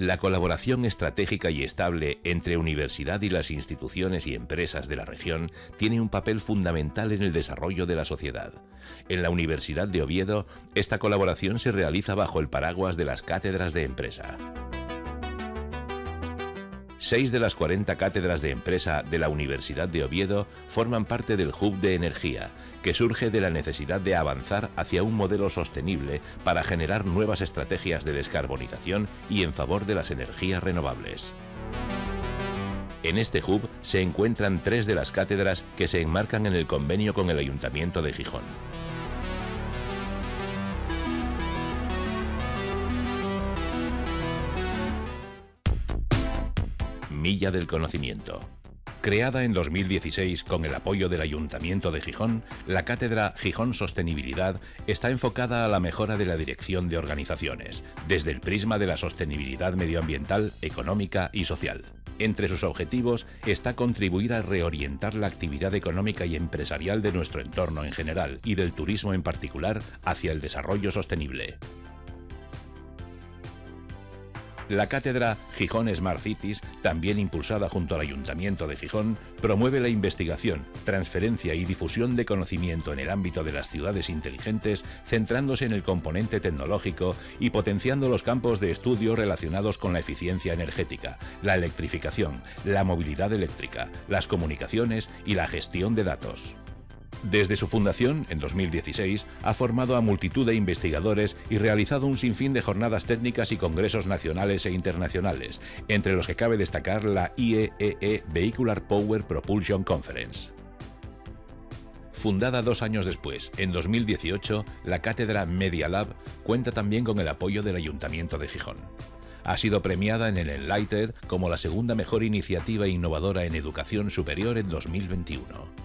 La colaboración estratégica y estable entre universidad y las instituciones y empresas de la región tiene un papel fundamental en el desarrollo de la sociedad. En la Universidad de Oviedo, esta colaboración se realiza bajo el paraguas de las cátedras de empresa. Seis de las 40 cátedras de empresa de la Universidad de Oviedo forman parte del Hub de Energía, que surge de la necesidad de avanzar hacia un modelo sostenible para generar nuevas estrategias de descarbonización y en favor de las energías renovables. En este hub se encuentran tres de las cátedras que se enmarcan en el convenio con el Ayuntamiento de Gijón. Milla del Conocimiento. Creada en 2016 con el apoyo del Ayuntamiento de Gijón, la cátedra Gijón Sostenibilidad está enfocada a la mejora de la dirección de organizaciones, desde el prisma de la sostenibilidad medioambiental, económica y social. Entre sus objetivos está contribuir a reorientar la actividad económica y empresarial de nuestro entorno en general y del turismo en particular hacia el desarrollo sostenible. La cátedra Gijón Smart Cities, también impulsada junto al Ayuntamiento de Gijón, promueve la investigación, transferencia y difusión de conocimiento en el ámbito de las ciudades inteligentes, centrándose en el componente tecnológico y potenciando los campos de estudio relacionados con la eficiencia energética, la electrificación, la movilidad eléctrica, las comunicaciones y la gestión de datos. Desde su fundación, en 2016, ha formado a multitud de investigadores y realizado un sinfín de jornadas técnicas y congresos nacionales e internacionales, entre los que cabe destacar la IEEE e Vehicular Power Propulsion Conference. Fundada dos años después, en 2018, la cátedra Media Lab cuenta también con el apoyo del Ayuntamiento de Gijón. Ha sido premiada en el Enlighted como la segunda mejor iniciativa innovadora en educación superior en 2021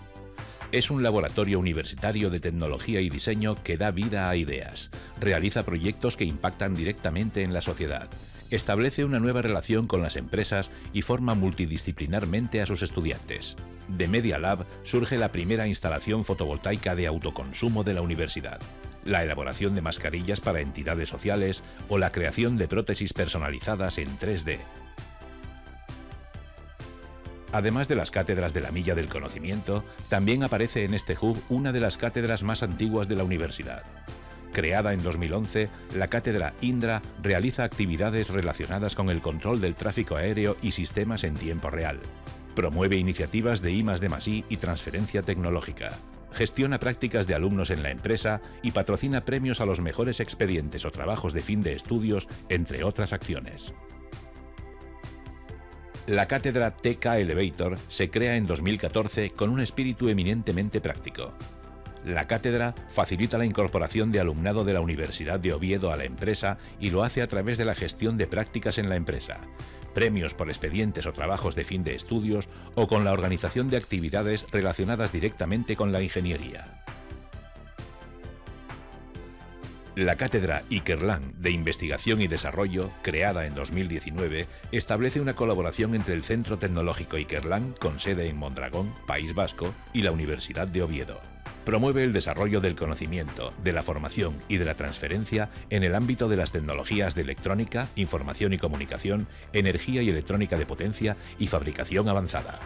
es un laboratorio universitario de tecnología y diseño que da vida a ideas, realiza proyectos que impactan directamente en la sociedad, establece una nueva relación con las empresas y forma multidisciplinarmente a sus estudiantes. De Media Lab surge la primera instalación fotovoltaica de autoconsumo de la universidad, la elaboración de mascarillas para entidades sociales o la creación de prótesis personalizadas en 3D. Además de las cátedras de la Milla del Conocimiento, también aparece en este hub una de las cátedras más antiguas de la universidad. Creada en 2011, la cátedra Indra realiza actividades relacionadas con el control del tráfico aéreo y sistemas en tiempo real. Promueve iniciativas de I de y transferencia tecnológica. Gestiona prácticas de alumnos en la empresa y patrocina premios a los mejores expedientes o trabajos de fin de estudios, entre otras acciones. La cátedra TK Elevator se crea en 2014 con un espíritu eminentemente práctico. La cátedra facilita la incorporación de alumnado de la Universidad de Oviedo a la empresa y lo hace a través de la gestión de prácticas en la empresa, premios por expedientes o trabajos de fin de estudios o con la organización de actividades relacionadas directamente con la ingeniería. La cátedra Ikerlan de Investigación y Desarrollo, creada en 2019, establece una colaboración entre el Centro Tecnológico Ikerlan, con sede en Mondragón, País Vasco, y la Universidad de Oviedo. Promueve el desarrollo del conocimiento, de la formación y de la transferencia en el ámbito de las tecnologías de electrónica, información y comunicación, energía y electrónica de potencia y fabricación avanzada.